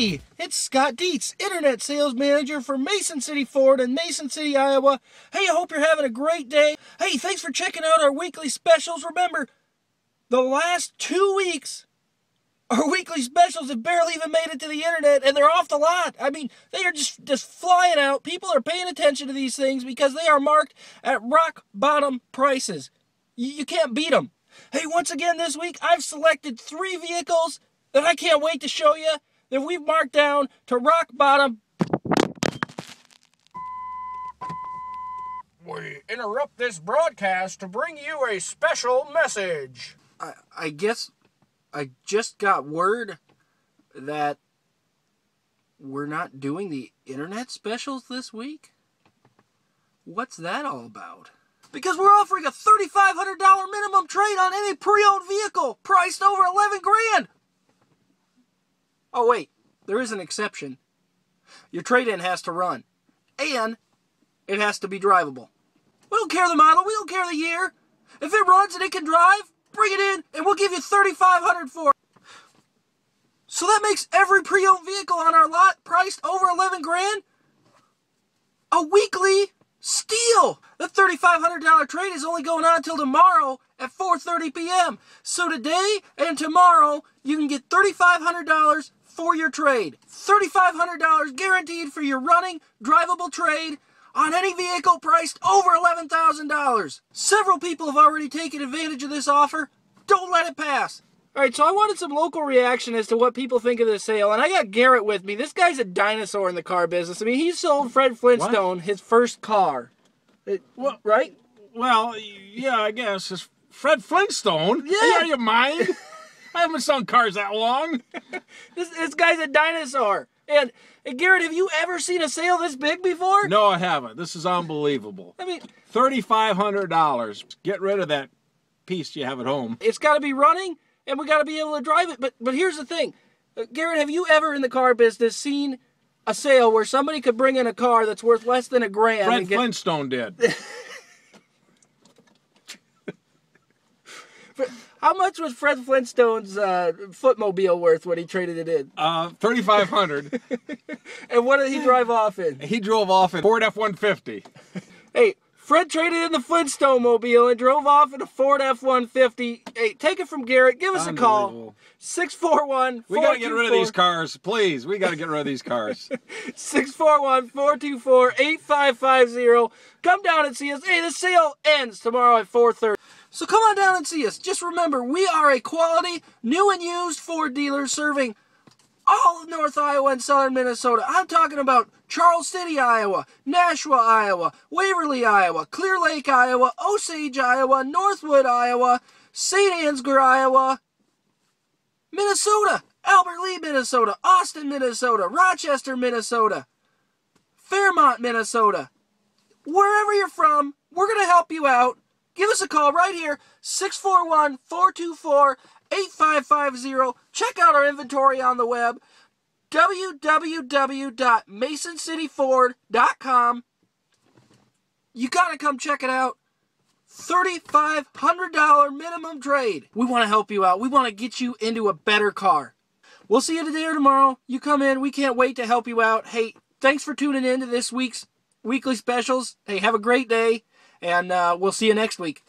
Hey, it's Scott Deetz, Internet Sales Manager for Mason City Ford in Mason City, Iowa. Hey, I hope you're having a great day. Hey, thanks for checking out our weekly specials. Remember, the last two weeks, our weekly specials have barely even made it to the internet and they're off the lot. I mean, they are just, just flying out. People are paying attention to these things because they are marked at rock bottom prices. You, you can't beat them. Hey, once again this week, I've selected three vehicles that I can't wait to show you that we've marked down to rock bottom. We interrupt this broadcast to bring you a special message. I, I guess I just got word that we're not doing the internet specials this week. What's that all about? Because we're offering a $3,500 minimum trade on any pre-owned vehicle priced over 11 grand. Oh wait, there is an exception. Your trade-in has to run, and it has to be drivable. We don't care the model, we don't care the year. If it runs and it can drive, bring it in, and we'll give you 3500 for it. So that makes every pre-owned vehicle on our lot priced over 11 grand a weekly steal. The $3,500 trade is only going on until tomorrow at 4:30 p.m. So today and tomorrow you can get $3,500 for your trade. $3,500 guaranteed for your running, drivable trade on any vehicle priced over $11,000. Several people have already taken advantage of this offer. Don't let it pass. All right, so I wanted some local reaction as to what people think of this sale, and I got Garrett with me. This guy's a dinosaur in the car business. I mean, he sold Fred Flintstone what? his first car. It, well, right? Well, yeah, I guess. It's Fred Flintstone? Yeah. Are you mind? I haven't sold cars that long. this, this guy's a dinosaur. And, and Garrett, have you ever seen a sale this big before? No, I haven't. This is unbelievable. I mean, $3,500. Get rid of that piece you have at home. It's got to be running, and we got to be able to drive it. But but here's the thing, uh, Garrett, have you ever in the car business seen a sale where somebody could bring in a car that's worth less than a grand? Fred get... Flintstone did. How much was Fred Flintstone's uh, footmobile worth when he traded it in? Uh, thirty five hundred. and what did he drive off in? He drove off in Ford F one fifty. Hey, Fred traded in the Flintstone mobile and drove off in a Ford F one fifty. Hey, take it from Garrett. Give us a call. 641 We got to get rid of these cars, please. We got to get rid of these cars. 641 424 8550. Come down and see us. Hey, the sale ends tomorrow at 4:30. So come on down and see us. Just remember, we are a quality, new and used Ford dealer serving all of North Iowa and southern Minnesota. I'm talking about Charles City, Iowa, Nashua, Iowa, Waverly, Iowa, Clear Lake, Iowa, Osage, Iowa, Northwood, Iowa, St. Ansgar, Iowa, Minnesota, Albert Lea, Minnesota, Austin, Minnesota, Rochester, Minnesota, Fairmont, Minnesota. Wherever you're from, we're going to help you out. Give us a call right here, 641 424 8550. Check out our inventory on the web, www.masoncityford.com. You got to come check it out. $3,500 minimum trade. We want to help you out. We want to get you into a better car. We'll see you today or tomorrow. You come in. We can't wait to help you out. Hey, thanks for tuning in to this week's weekly specials. Hey, have a great day and uh, we'll see you next week.